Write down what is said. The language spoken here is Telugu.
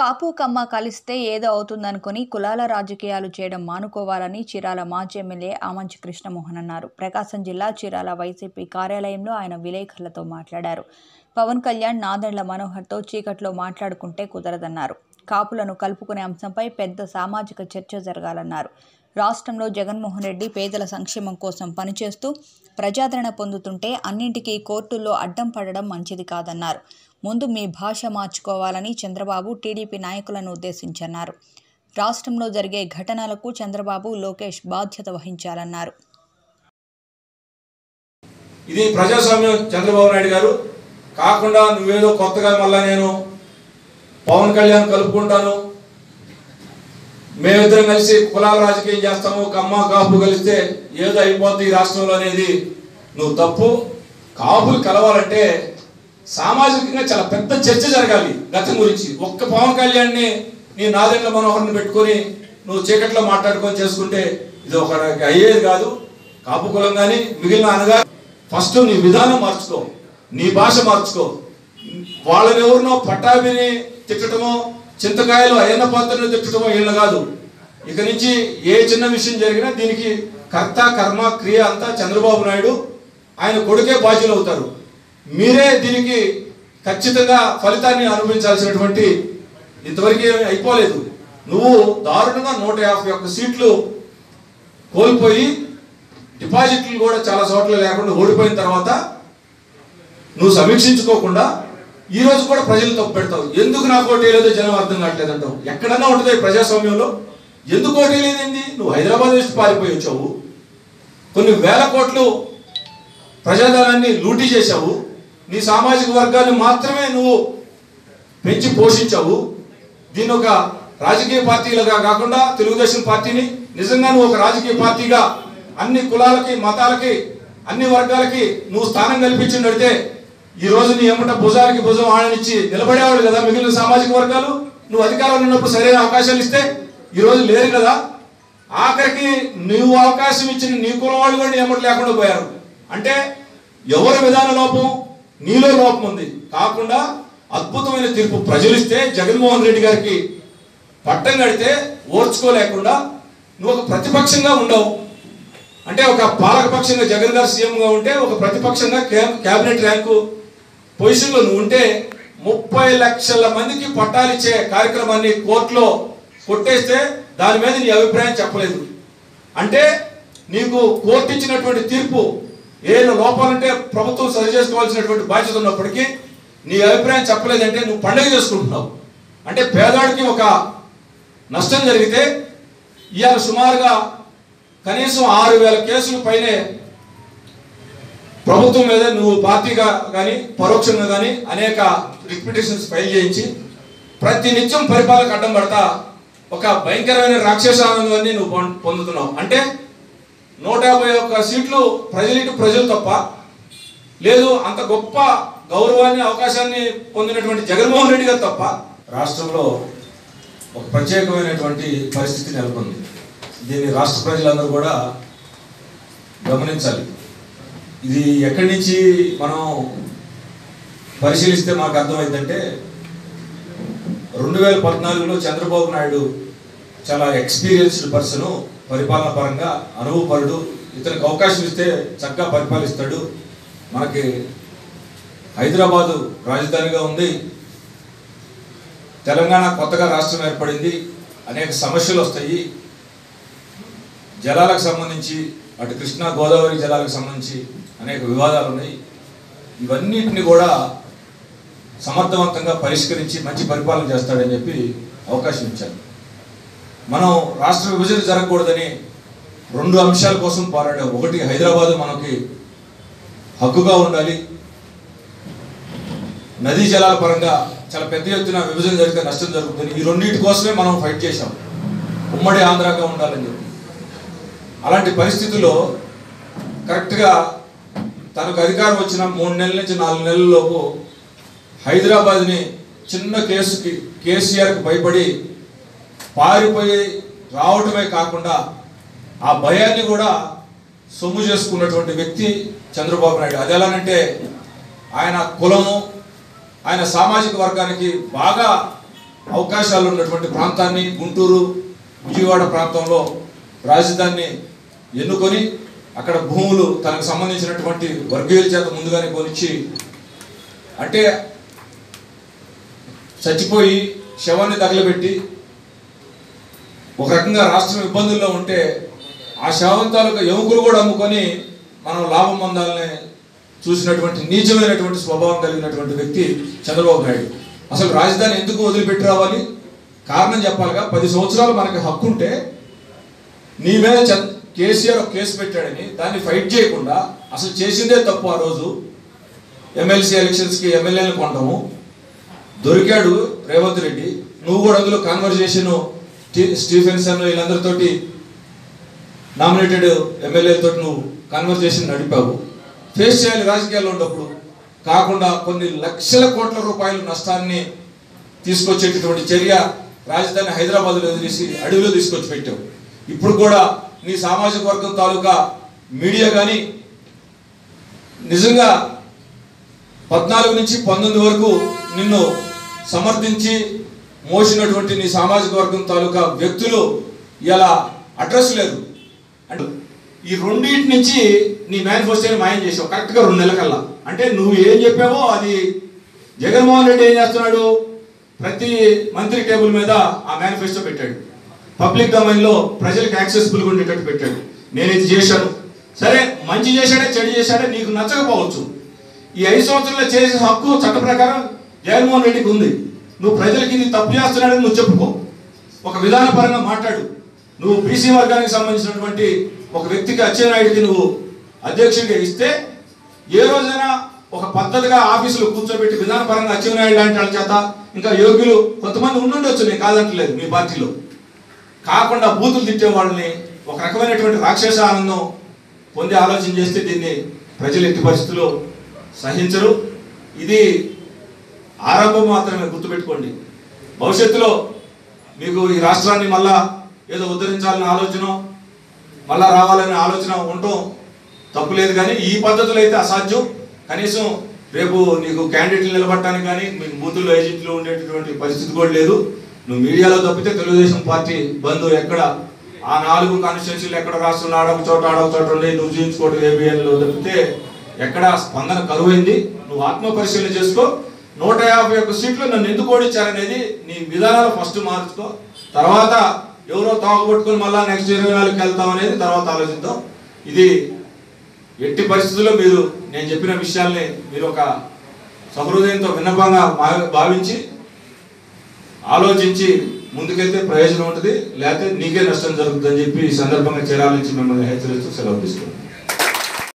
కాపు కమ్మ కలిస్తే ఏదో అవుతుందనుకుని కులాల రాజకీయాలు చేయడం మానుకోవాలని చీరాల మాజీ ఎమ్మెల్యే ఆమంచి కృష్ణమోహన్ అన్నారు. ప్రకాశం జిల్లా చీరాల వైసీపీ కార్యాలయంలో ఆయన విలేకరులతో మాట్లాడారు. పవన్ కళ్యాణ్ నాదెండ్ల మనోహర్తో చీకట్లో మాట్లాడుకుంటే కుదరదన్నారు. కాపులను కలుపుకునే అంశంపై పెద్ద సామాజిక చర్చ జరగాలన్నారు. రాష్ట్రంలో జగన్మోహన్ రెడ్డి పేదల సంక్షేమం కోసం పనిచేస్తూ ప్రజాదరణ పొందుతుంటే అన్నింటికీ కోర్టుల్లో అడ్డం పడడం మంచిది కాదన్నారు. ముందు మీ భాష మార్చుకోవాలని చంద్రబాబు టీడీపీ నాయకులను ఉద్దేశించన్నారు. రాష్ట్రంలో జరిగే ఘటనలకు చంద్రబాబు లోకేష్ బాధ్యత వహించాలన్నారు. ఇది ప్రజాస్వామ్యం చంద్రబాబు నాయుడు గారు. కాకుండా నువ్వేదో కొత్తగా మళ్ళా నేను పవన్ కళ్యాణ్ కలుపుకుంటాను. మేమిద్దరం కలిసి కులాల రాజకీయం చేస్తాము. కమ్మ కాపు కలిస్తే ఏదో అయిపోద్ది ఈ రాష్ట్రంలో అనేది నువ్వు తప్పు. కాపులు కలవాలంటే సామాజికంగా చాలా పెద్ద చర్చ జరగాలి గతం గురించి. ఒక్క పవన్ కళ్యాణ్ని నీ నాదెండ్ల మనోహర్ని పెట్టుకొని నువ్వు చీకట్లో మాట్లాడుకొని చేసుకుంటే ఇది ఒక అయ్యేది కాదు. కాపు కులం కానీ మిగిలిన అనగా ఫస్ట్ నీ విధానం మార్చుకో నీ భాష మార్చుకో. వాళ్ళని ఎవరినో పట్టాభిని తిట్టడమో చింతకాయలు అయ్యన్న పాత్రను తిట్టడమో వీళ్ళు కాదు. ఇక నుంచి ఏ చిన్న విషయం జరిగినా దీనికి కర్త కర్మ క్రియ అంతా చంద్రబాబు నాయుడు ఆయన కొడుకే బాధ్యులు అవుతారు మీరే దీనికి ఖచ్చితంగా ఫలితాన్ని అనుభవించాల్సినటువంటి ఇంతవరకు అయిపోలేదు. నువ్వు దారుణంగా నూట యాభై ఒక్క సీట్లు కోల్పోయి డిపాజిట్లు కూడా చాలా చోట్ల లేకుండా ఓడిపోయిన తర్వాత నువ్వు సమీక్షించుకోకుండా ఈ రోజు కూడా ప్రజలు తప్పు పెడతావు. ఎందుకు నాకు ఓటు వేయలేదో జనం అర్థం కావట్లేదు అంటావు. ఎక్కడన్నా ఉంటుంది ప్రజాస్వామ్యంలో? ఎందుకు ఓటు నువ్వు హైదరాబాద్ నుంచి పారిపోయి వచ్చావు. కొన్ని వేల కోట్లు ప్రజాధనాన్ని లూటీ చేశావు. నీ సామాజిక వర్గాన్ని మాత్రమే నువ్వు పెంచి పోషించావు. దీన్ని ఒక రాజకీయ పార్టీలుగా కాకుండా తెలుగుదేశం పార్టీని నిజంగా నువ్వు ఒక రాజకీయ పార్టీగా అన్ని కులాలకి మతాలకి అన్ని వర్గాలకి నువ్వు స్థానం కల్పించినట్టే ఈ రోజు నీ ఎమ్మట భుజానికి భుజం ఆడనిచ్చి నిలబడేవాడు కదా మిగిలిన సామాజిక వర్గాలు? నువ్వు అధికారంలో ఉన్నప్పుడు సరైన అవకాశాలు ఇస్తే ఈ రోజు లేరు కదా? ఆఖరికి నువ్వు అవకాశం ఇచ్చిన నీ కులం వాళ్ళు కూడా నీ ఎమ్మట లేకుండా పోయారు. అంటే ఎవరి విధాన లోపం? నీలో లోపం ఉంది. కాకుండా అద్భుతమైన తీర్పు ప్రజలిస్తే జగన్మోహన్ రెడ్డి గారికి పట్టం కడితే ఓర్చుకోలేకుండా నువ్వు ఒక ప్రతిపక్షంగా ఉండవు. అంటే ఒక పాలకపక్షంగా జగన్ గారు సీఎంగా ఉంటే ఒక ప్రతిపక్షంగా క్యాబినెట్ ర్యాంకు పొజిషన్లో నువ్వు ఉంటే ముప్పై లక్షల మందికి పట్టాలిచ్చే కార్యక్రమాన్ని కోర్టులో కొట్టేస్తే దాని మీద నీ అభిప్రాయం చెప్పలేదు. అంటే నీకు కోర్టు ఇచ్చినటువంటి తీర్పు ఏదైనా లోపాలంటే ప్రభుత్వం సరి చేసుకోవాల్సినటువంటి బాధ్యత ఉన్నప్పటికీ నీ అభిప్రాయం చెప్పలేదంటే నువ్వు పండుగ చేసుకుంటున్నావు. అంటే పేదవాడికి ఒక నష్టం జరిగితే ఇవాళ సుమారుగా కనీసం ఆరు వేల కేసుల పైనే ప్రభుత్వం మీద నువ్వు పార్టీగా కానీ పరోక్షంగా కానీ అనేక రిపిటేషన్స్ ఫైల్ చేయించి ప్రతి నిత్యం పరిపాలనకు అడ్డం పడతా ఒక భయంకరమైన రాక్షసానందాన్ని నువ్వు పొందుతున్నావు. అంటే నూట యాభై ఒక్క సీట్లు ప్రజలిటు ప్రజలు తప్ప లేదు అంత గొప్ప గౌరవాన్ని అవకాశాన్ని పొందినటువంటి జగన్మోహన్ రెడ్డి గారు తప్ప రాష్ట్రంలో ఒక ప్రత్యేకమైనటువంటి పరిస్థితి నెలకొంది. దీన్ని రాష్ట్ర ప్రజలందరూ కూడా గమనించాలి. ఇది ఎక్కడి నుంచి మనం పరిశీలిస్తే మాకు అర్థమైందంటే రెండు వేల పద్నాలుగులో చంద్రబాబు నాయుడు చాలా ఎక్స్పీరియన్స్డ్ పర్సను పరిపాలన పరంగా అనుభవపరుడు ఇతనికి అవకాశం ఇస్తే చక్కగా పరిపాలిస్తాడు. మనకి హైదరాబాదు రాజధానిగా ఉంది. తెలంగాణ కొత్తగా రాష్ట్రం ఏర్పడింది. అనేక సమస్యలు వస్తాయి. జలాలకు సంబంధించి అటు కృష్ణా గోదావరి జలాలకు సంబంధించి అనేక వివాదాలు ఉన్నాయి. ఇవన్నిటిని కూడా సమర్థవంతంగా పరిష్కరించి మంచి పరిపాలన చేస్తాడని చెప్పి అవకాశం ఇచ్చాను మనం రాష్ట్ర విభజన జరగకూడదని రెండు అంశాల కోసం పోరాడాం. ఒకటి హైదరాబాద్ మనకి హక్కుగా ఉండాలి. నదీ జలాల పరంగా చాలా పెద్ద ఎత్తున విభజన జరిగితే నష్టం జరుగుతుంది. ఈ రెండింటి కోసమే మనం ఫైట్ చేశాం. ఉమ్మడి ఆంధ్రాగా ఉండాలని చెప్పి. అలాంటి పరిస్థితుల్లో కరెక్ట్గా తనకు అధికారం వచ్చిన మూడు నెలల నుంచి నాలుగు నెలలలోపు హైదరాబాద్ని చిన్న కేసుకి కేసీఆర్కి భయపడి పారిపోయి రావటమే కాకుండా ఆ భయాన్ని కూడా సొమ్ము చేసుకున్నటువంటి వ్యక్తి చంద్రబాబు నాయుడు. అది ఎలానంటే ఆయన కులము ఆయన సామాజిక వర్గానికి బాగా అవకాశాలు ఉన్నటువంటి ప్రాంతాన్ని గుంటూరు విజయవాడ ప్రాంతంలో రాజధానిని ఎన్నుకొని అక్కడ భూములు తనకు సంబంధించినటువంటి వర్గీయుల చేత ముందుగానే కొనిచ్చి అంటే చచ్చిపోయి శవాన్ని తగలబెట్టి ఒక రకంగా రాష్ట్రం ఇబ్బందుల్లో ఉంటే ఆ శవం తాలూకా యువకులు కూడా అమ్ముకొని మనం లాభం పొందాలని చూసినటువంటి నీచమైనటువంటి స్వభావం కలిగినటువంటి వ్యక్తి చంద్రబాబు నాయుడు. అసలు రాజధాని ఎందుకు వదిలిపెట్టి రావాలి? కారణం చెప్పాలిగా పది సంవత్సరాలు మనకి హక్కు ఉంటే నీ మీద కేసీఆర్ ఒక కేసు పెట్టాడని దాన్ని ఫైట్ చేయకుండా అసలు చేసిందే తప్పు ఆ రోజు. ఎమ్మెల్సీ ఎలక్షన్స్కి ఎమ్మెల్యేలు కొనడము. దొరికాడు రేవంత్ రెడ్డి. నువ్వు కూడా అందులో కాన్వర్జేషన్ స్టీఫెన్సన్ వీళ్ళందరితోటి నామినేటెడ్ ఎమ్మెల్యేలతో నువ్వు కన్వర్జేషన్ నడిపావు. ఫేస్ చేయాలి రాజకీయాల్లో ఉన్నప్పుడు. కాకుండా కొన్ని లక్షల కోట్ల రూపాయల నష్టాన్ని తీసుకొచ్చేటటువంటి చర్య రాజధాని హైదరాబాద్లో ఎదిరేసి అడవిలో తీసుకొచ్చి పెట్టావు. ఇప్పుడు కూడా నీ సామాజిక వర్గం తాలూకా మీడియా కానీ నిజంగా పద్నాలుగు నుంచి పంతొమ్మిది వరకు నిన్ను సమర్థించి మోసినటువంటి నీ సామాజిక వర్గం తాలూకా వ్యక్తులు ఇలా అడ్రస్ లేదు. అంటే ఈ రెండింటి నుంచి నీ మేనిఫెస్టోని మాయం చేసావు కరెక్ట్గా రెండు నెలల కల్లా. అంటే నువ్వు ఏం చెప్పావో అది జగన్మోహన్ రెడ్డి ఏం చేస్తున్నాడు? ప్రతి మంత్రి టేబుల్ మీద ఆ మేనిఫెస్టో పెట్టాడు. పబ్లిక్ డొమైన్లో ప్రజలకు యాక్సెసిబుల్గా ఉండేటట్టు పెట్టాడు. నేను ఇది చేశాను. సరే మంచి చేశాడే చెడు చేశాడే నీకు నచ్చకపోవచ్చు. ఈ ఐదు సంవత్సరాల్లో చేసే హక్కు చట్ట ప్రకారం జగన్మోహన్ రెడ్డికి ఉంది. నువ్వు ప్రజలకి ఇది తప్పు చేస్తున్నాడని నువ్వు చెప్పుకో. ఒక విధానపరంగా మాట్లాడు. నువ్వు బీసీ వర్గానికి సంబంధించినటువంటి ఒక వ్యక్తికి అచ్చెన్నాయుడికి నువ్వు అధ్యక్షుడిగా ఇస్తే ఏ రోజైనా ఒక పద్ధతిగా ఆఫీసులో కూర్చోబెట్టి విధానపరంగా అచ్చెన్నాయుడు లాంటి వాళ్ళ చేత ఇంకా యోగ్యులు కొంతమంది ఉండుండొచ్చు నేను కాదంటలేదు మీ పార్టీలో. కాకుండా బూతులు తిట్టే వాళ్ళని ఒక రకమైనటువంటి రాక్షస ఆనందం పొందే ఆలోచన చేస్తే దీన్ని ప్రజలు ఎట్టి పరిస్థితుల్లో సహించరు. ఇది ఆరంభం మాత్రమే గుర్తుపెట్టుకోండి. భవిష్యత్తులో మీకు ఈ రాష్ట్రాన్ని మళ్ళా ఏదో ఉద్ధరించాలనే ఆలోచన మళ్ళా రావాలనే ఆలోచన ఉండటం తప్పులేదు కానీ ఈ పద్ధతులు అయితే అసాధ్యం. కనీసం రేపు నీకు క్యాండిడేట్లు నిలబడటానికి కానీ మీకు బూతుల్లో ఏజెంట్లు ఉండేటటువంటి పరిస్థితి కూడా లేదు. నువ్వు మీడియాలో తప్పితే తెలుగుదేశం పార్టీ బంధు ఎక్కడ? ఆ నాలుగు కాన్స్టిట్యూన్సీలు ఎక్కడ రాష్ట్రంలో ఆడొక చోట ఆడొక చోట ఉండి నువ్వు చూపించుకోవడం ఏబిఎన్లో తప్పితే ఎక్కడ స్పందన కరువైంది. నువ్వు ఆత్మ పరిశీలన చేసుకో. నూట యాభై ఒక్క సీట్లు నన్ను ఎందుకు ఓడించారనేది నీ విధానాలు ఫస్ట్ మార్చుకో. తర్వాత ఎవరో తాగబట్టుకుని మళ్ళా నెక్స్ట్ ఇరవై నాలుగుకి వెళ్తాం అనేది తర్వాత ఆలోచిద్దాం. ఇది ఎట్టి పరిస్థితుల్లో మీరు నేను చెప్పిన విషయాల్ని మీరు ఒక సహృదయంతో విన్నపంగా భావించి ఆలోచించి ముందుకెళ్తే ప్రయోజనం ఉంటుంది. లేకపోతే నీకే నష్టం జరుగుతుందని చెప్పి ఈ సందర్భంగా చేరాల నుంచి మిమ్మల్ని హెచ్చరిస్తూ సెలవు తీసుకుంటాను